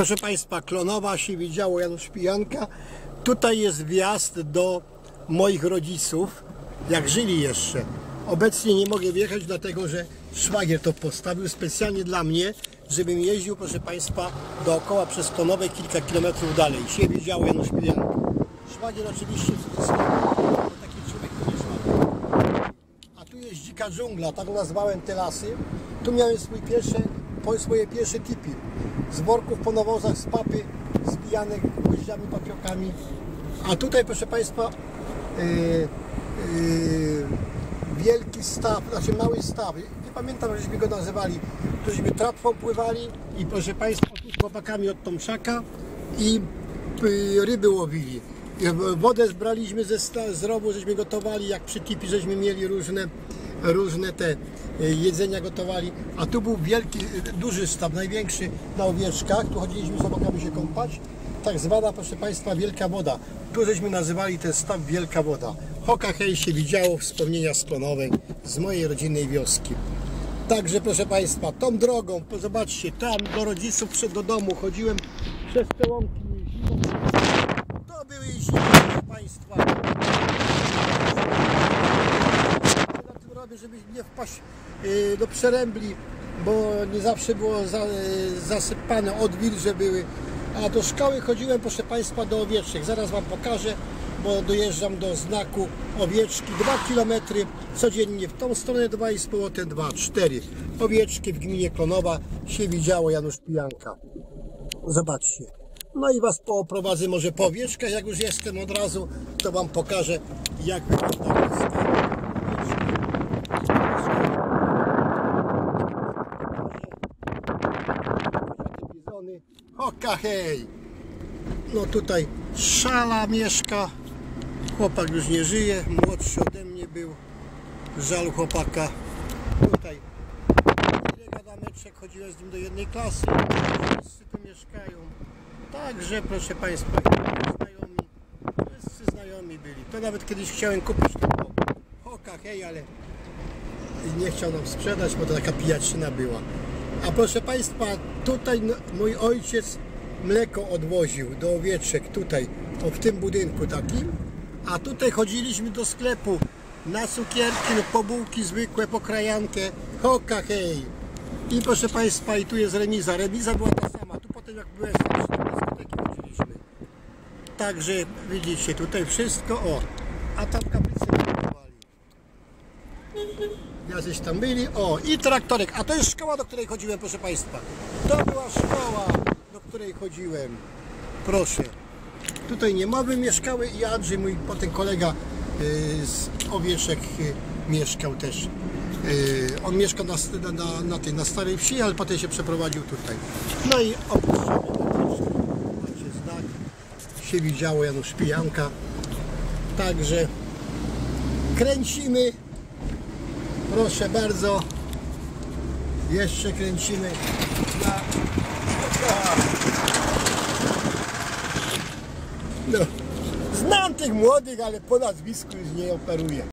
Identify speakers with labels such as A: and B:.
A: Proszę Państwa, Klonowa się widziało Janusz Pijanka. Tutaj jest wjazd do moich rodziców, jak żyli jeszcze. Obecnie nie mogę wjechać, dlatego że szwagier to postawił specjalnie dla mnie, żebym jeździł, proszę Państwa, dookoła przez Klonowę kilka kilometrów dalej. Się widziało Janusz Pijanka. Szwagier oczywiście w cudzysłowie, taki człowiek, szwagier. A tu jest dzika dżungla, tak nazwałem te lasy. Tu miałem swój pierwsze, po- swoje pierwsze tipi. Z worków po nawozach, z papy, zbijanych gwoździami, papiokami. A tutaj, proszę Państwa, yy, yy, wielki staw, znaczy mały staw. Nie pamiętam, żeśmy go nazywali. Żeśmy tratwą pływali i proszę Państwa, tu chłopakami od Tomszaka i y, ryby łowili. Y, Wodę zbraliśmy ze z rowu, żeśmy gotowali, jak przy tipi żeśmy mieli różne, różne te y, jedzenia gotowali. A tu był wielki, y, duży staw, największy na owieczkach. Tu chodziliśmy z chłopakami się kąpać. Tak zwana, proszę Państwa, Wielka Woda. Tu żeśmy nazywali ten staw Wielka Woda. Hoka hej się widziało, wspomnienia sklonowej z mojej rodzinnej wioski. Także proszę Państwa, tą drogą, zobaczcie, tam do rodziców, przed do domu chodziłem przez te łąki zimą. To były zimy, proszę Państwa. Na tym robię, żeby nie wpaść y, do przerębli, bo nie zawsze było y, zasypane, odwilże były. A do szkoły chodziłem, proszę Państwa, do owieczek. Zaraz Wam pokażę, bo dojeżdżam do znaku owieczki. 2 km codziennie w tą stronę, 2 i z powrotem 2, 4. Owieczki w gminie Klonowa się widziało Janusz Pijanka. Zobaczcie. No i Was pooprowadzę może po owieczkach, jak już jestem od razu, to Wam pokażę, jak wygląda Hoka hej! No tutaj szala mieszka. Chłopak już nie żyje, młodszy ode mnie był. Żal chłopaka. Tutaj Adameczek, chodziłem z nim do jednej klasy. Wszyscy tu mieszkają. Także proszę Państwa, znajomi, wszyscy znajomi byli. To nawet kiedyś chciałem kupić tego hoka, hej, ale nie chciał nam sprzedać, bo to taka pijaczyna była. A proszę Państwa, tutaj mój ojciec mleko odwoził do owieczek, tutaj, w tym budynku takim. A tutaj chodziliśmy do sklepu na cukierki, no, po bułki zwykłe, po krajankę, hoka hej. I proszę Państwa, i tu jest remiza. Remiza była ta sama. Tu potem jak byłem starszy, to dyskoteki chodziliśmy. Także widzicie, tutaj wszystko, o. A tam budowali. Jacyś tam byli. O, i traktorek. A to jest szkoła, do której chodziłem, proszę Państwa. To była szkoła, do której chodziłem. Proszę. Tutaj niemowy mieszkały i Andrzej, mój potem kolega y, z Owieszek y, mieszkał też. Y, on mieszkał na, na, na, tej, na Starej Wsi, ale potem się przeprowadził tutaj. No i opuszczamy znak. Się widziało Janusz Pijanka. Także kręcimy. Proszę bardzo. Jeszcze kręcimy. No. Znam tych młodych, ale po nazwisku już nie operuję.